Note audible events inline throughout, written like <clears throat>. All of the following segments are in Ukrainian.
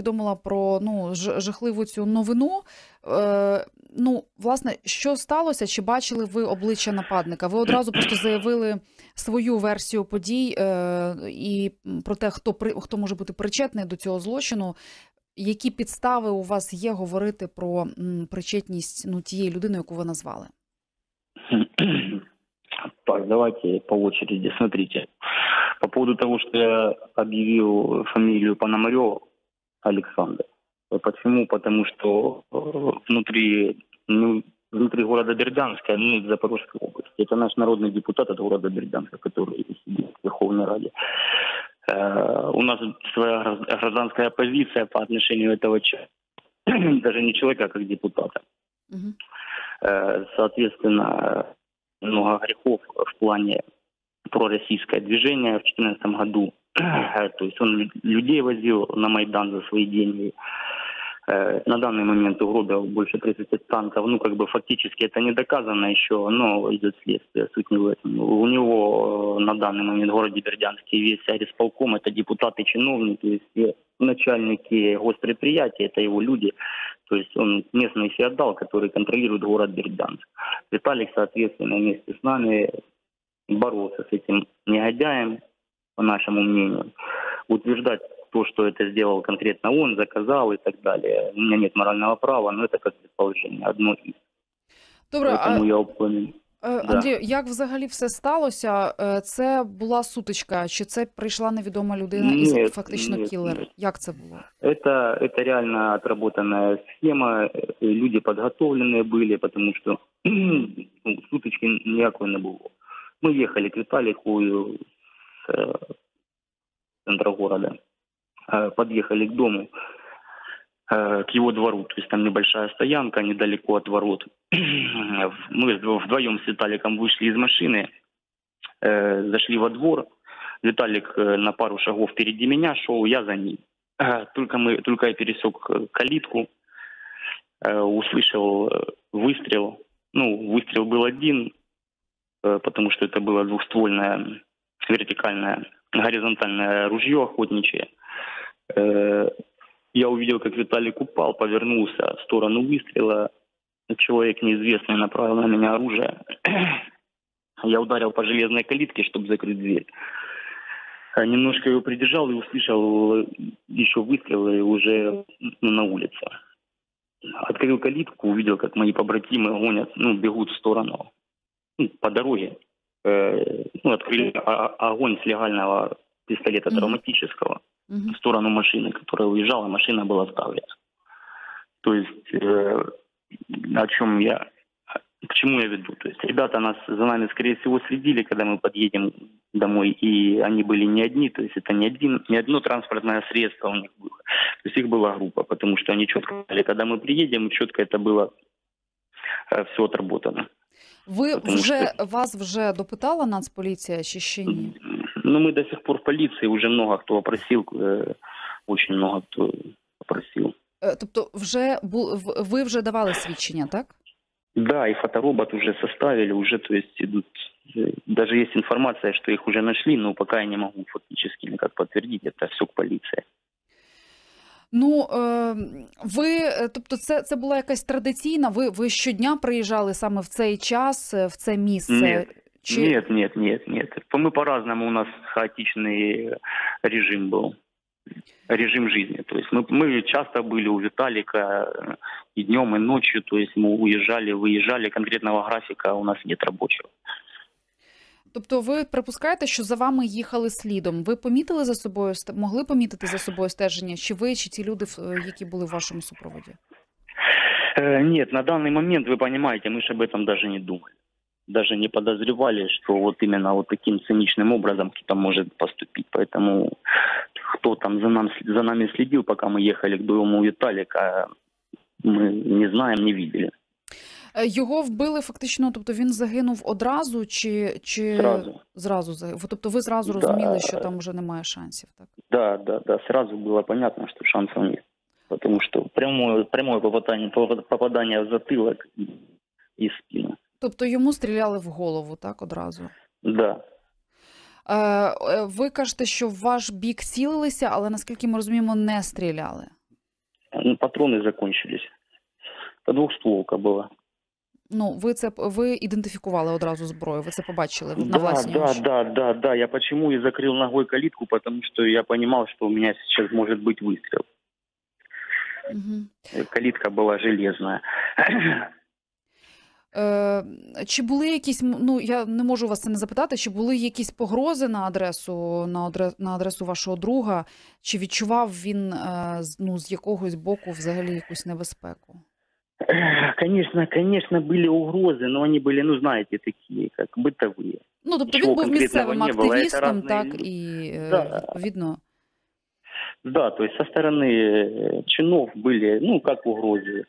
повідомила про ну ж- жахливу цю новину. Е, ну, власне, що сталося? Чи бачили ви обличчя нападника? Ви одразу просто заявили свою версію подій е, і про те, хто при хто може бути причетний до цього злочину. Які підстави у вас є говорити про причетність ну тієї людини, яку ви назвали? <clears throat> Так, давайте по очереди. Смотрите, по поводу того, что я объявил фамилию Пономарева Александра. Э, Почему? Потому что э, внутри, ну, внутри города Бердянска, ну, и Запорожской области, это наш народный депутат от города Бердянска, который сидит в Верховной Раде. Э, У нас своя гражд- гражданская позиция по отношению этого человека, <clears throat> даже не человека, а как депутата. Угу. Э, Соответственно, много грехов в плане пророссийское движение в 2014 году. Э, То есть он лю- людей возил на Майдан за свои деньги. Э, На данный момент угробил больше 30 танков. Ну, как бы фактически это не доказано еще, но идет следствие. Суть не в этом. У него э, на данный момент в городе Бердянске весь арисполком, это депутаты, чиновники, все начальники госпредприятий, это его люди. То есть он местный феодал, который контролирует город Бердянск. Виталик, соответственно, вместе с нами боролся с этим негодяем, по нашему мнению. Утверждать то, что это сделал конкретно он, заказал и так далее. У меня нет морального права, но это как предположение, одно из. Добре, а Поэтому я упомянул. Е, Да. Андрію, як взагалі все сталося? Е, Це була сутичка, чи це прийшла невідома людина і Ні, фактично ні, кілер? ні. Як це було? Это, это реально отработанная схема. э, Люди подготовленные были, потому что ну, суточки ніякої не було. Мы ехали к Виталику э, с э, центра города. Э, Подъехали к дому, э, к его двору. То есть там небольшая стоянка недалеко от ворот. <clears throat> Мы вдво- вдвоем с Виталиком вышли из машины, э, зашли во двор. Виталик э, на пару шагов впереди меня шел, я за ним. Э, Только мы, только я пересек э, калитку, э, услышал э, выстрел. Ну, выстрел был один, э, потому что это было двухствольное, вертикальное, горизонтальное ружье охотничье. Э, Я увидел, как Виталик упал, повернулся в сторону выстрела. Человек неизвестный направил на меня оружие. Я ударил по железной калитке, чтобы закрыть дверь. А Немножко его придержал и услышал э, еще выстрелы уже ну, на улице. Открыл калитку, увидел, как мои побратимы гонят, ну, бегут в сторону, ну, по дороге. Э, ну, открыли огонь с легального пистолета Мгм. травматического Угу. в сторону машины, которая уезжала, машина была оставлена. То есть, э, о чем я, к чему я веду? То есть, ребята нас за нами, скорее всего, следили, когда мы подъедем домой, и они были не одни, то есть это не, один, не одно транспортное средство у них было. То есть их была группа, потому что они четко знали, когда мы приедем, четко это было все отработано. Ви Тому вже вас вже допитала Нацполіція чи ще ні? Ну, мы до сих пор в полиции, уже много кто опросил, э, очень много кто опросил. Е, Тобто, вже бу- в- ви вже давали свідчення, так? Да, и фоторобот уже составили, уже, то есть идут, э, даже есть информация, что их уже нашли, но пока я не могу фактически никак подтвердить, это все к полиции. Ну е, ви, е, тобто, це, це була якась традиційна. Ви, ви щодня приїжджали саме в цей час, е, в це місце? Нет, Чи Нет, нет, нет, нет. Мы по-разному, у нас хаотичный режим был. Режим жизни. То есть мы, мы часто были у Виталика э, и днем, и ночью. То есть мы уезжали, выезжали. Конкретного графика у нас нет рабочего. тобто, ви припускаєте, що за вами їхали слідом? Ви помітили за собою ст- могли помітити за собою стеження? Чи ви, чи ті люди, в- е, які були в вашому супроводі? Э, Нет, на данный момент, вы понимаете, мы же об этом даже не думали. Даже не подозревали, что вот именно вот таким циничным образом кто-то может поступить. Поэтому кто там за, нам, за нами следил, пока мы ехали к дому Виталика, мы не знаем, не видели. Е, Його вбили фактично, тобто він загинув одразу, чи, чи Сразу. зразу за- Тобто ви зразу Да. розуміли, що там вже немає шансів, так? Да, да, да, сразу было понятно, что шансов нет. Потому что прямое, прямое попадание, попадание в затылок и, и в спину. Тобто йому стріляли в голову, так, одразу. Да. Е, е, ви кажете, що в ваш бік цілилися, але наскільки ми розуміємо, не стріляли. Ну, патроны закончились. Это двухстволка была. Ну, ви це ви ідентифікували одразу зброю, ви це побачили на Да, власні да, очі. да, да, да. Я почему и закрыл ногой калитку, потому что я понимал, что у меня сейчас может быть выстрел. Мгм. Э, Калитка была железная. Е, чи були якісь, м, ну я не можу вас це не запитати, чи були якісь погрози на адресу на адресу, на адресу вашого друга? Чи відчував він е, з- ну, з якогось боку взагалі якусь небезпеку? Конечно, конечно, были угрозы, но они были, ну, знаете, такие, как бытовые. Ну, тобто Нічого він був конкретного місцевим не було, це активістом, разні так, люди. і е, Да. відповідно. Да, то есть со стороны э, чинов были, ну, как угрозы.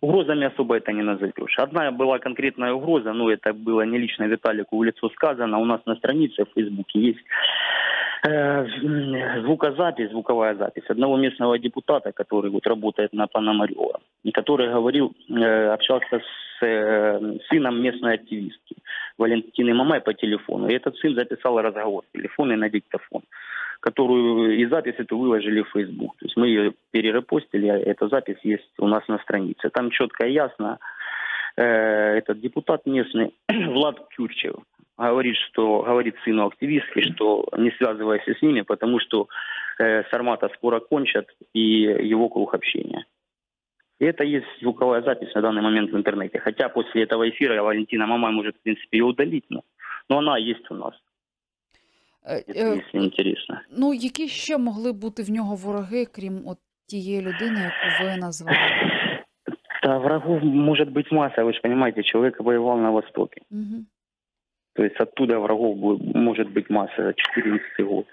Угрозами особо это не назовешь. Одна была конкретная угроза, но это было не лично Виталику в лицо сказано. У нас на странице в Фейсбуке есть э, м, звукозапись, звуковая запись одного местного депутата, который вот работает на Пономарева, и который говорил, э, общался с э, сыном местной активистки Валентины Мамай по телефону. И этот сын записал разговор с телефона на диктофон которую и запись эту выложили в Facebook. То есть мы ее перерепостили, а эта запись есть у нас на странице. Там четко и ясно э, этот депутат местный <clears throat> Влад Кюрчев говорит, что говорит сыну активистки, что не связывайся с ними, потому что э, Сармата скоро кончат и его круг общения. И это есть звуковая запись на данный момент в интернете. Хотя после этого эфира Валентина Мамай может, в принципе, ее удалить, но, но она есть у нас, Е, если, е, если интересно. Ну, які ще могли бути в нього вороги, крім от тієї людини, яку ви назвали? <laughs> Да, врагов может быть масса, вы же понимаете, человек воевал на Востоке. Угу. То есть оттуда врагов бу- может быть масса, 14 год.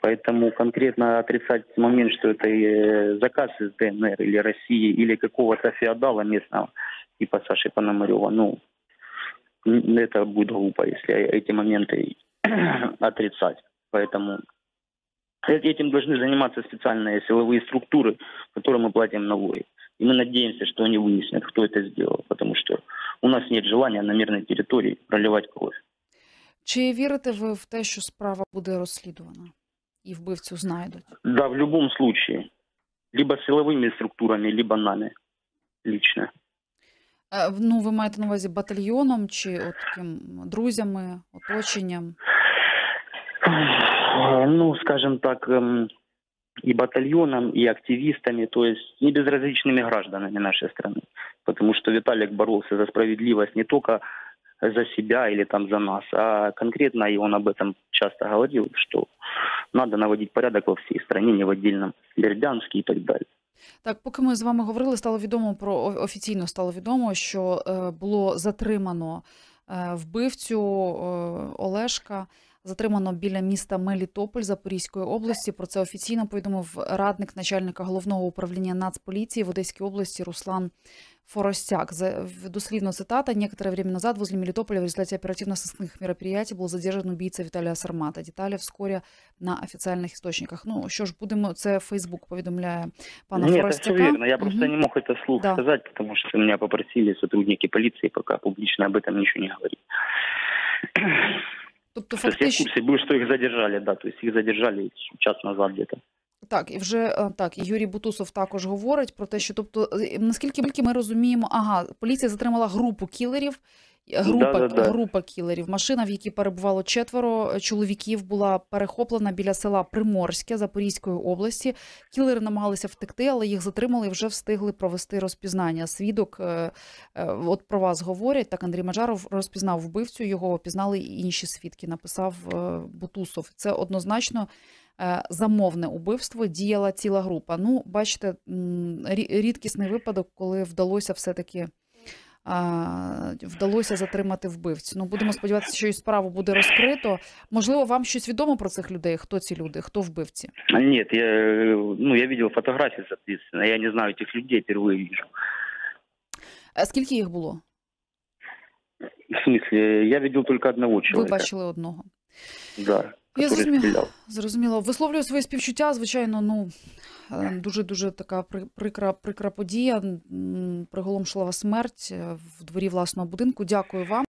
Поэтому конкретно отрицать момент, что это э, заказ из ДНР или России, или какого-то феодала местного, типа Саши Пономарева, ну, это будет глупо, если эти моменты <clears throat> отрицать. Поэтому э- этим должны заниматься специальные силовые структуры, которым мы платим налоги. И мы надеемся, что они выяснят, кто это сделал, потому что у нас нет желания на мирной территории проливать кровь. Чи вірите ви в те, що справа буде розслідувана і вбивцю знайдуть? Да, в любом случае. Либо силовыми структурами, либо нами лично. Е, в- Ну, ви маєте на увазі батальйоном чи от таким друзями, оточенням? Э, Ну, скажем так, эм, и батальоном, и активистами, то есть не безразличными гражданами нашей страны. Потому что Виталик боролся за справедливость не только за себя или там за нас, а конкретно, и он об этом часто говорил, что надо наводить порядок во всей стране, не в отдельном Бердянске и так далее. Так, поки ми з вами говорили, стало відомо про офіційно стало відомо, що е, було затримано е, вбивцю е, Олешка. Затримано біля міста Мелітополь Запорізької області. Про це офіційно повідомив радник начальника головного управління Нацполіції в Одеській області Руслан Форостяк. За, в- дослівно цитата. Некоторое время назад возле Мелитополя в результате оперативно-сыскных мероприятий был задержан убийца Віталія Сармата. Деталі вскоре на офіційних істочниках. Ну що ж, будемо це Фейсбук повідомляє пана Нет, это Форостяка. все верно. Я просто Мгм. не мог это вслух Да. сказать, потому что меня попросили сотрудники полиции пока публично об этом ничего не говорить. Тобто, То есть я в фактично, курсе был, что их задержали, да, то есть их задержали час назад где-то. так, і вже е, так, і Юрій Бутусов також говорить про те, що тобто, е, наскільки ми розуміємо, ага, поліція затримала групу кілерів. е, Група, Да-да-да. група кілерів. Машина, в якій перебувало четверо чоловіків, була перехоплена біля села Приморське Запорізької області. Кілери намагалися втекти, але їх затримали і вже встигли провести розпізнання. Свідок, от про вас говорять. Так, Андрій Маджаров розпізнав вбивцю, його опізнали і інші свідки. Написав Бутусов. Це однозначно замовне убивство діяла ціла група. Ну, бачите, м, рі- рідкісний випадок, коли вдалося все-таки. а, Вдалося затримати вбивцю. Ну, будемо сподіватися, що і справу буде розкрито. Можливо, вам щось відомо про цих людей? Хто ці люди? Хто вбивці? Нет, я, э, ну, я видел фотографии, соответственно. Я не знаю этих людей, впервые вижу. А скільки їх було? В смысле, я видел только одного Ви человека. бачили одного. Да, Я зрозуміла. Зрозуміло. Висловлюю свої співчуття. Звичайно, ну дуже дуже така при- прикра, прикра подія. Приголомшила смерть е, в дворі власного будинку. Дякую вам.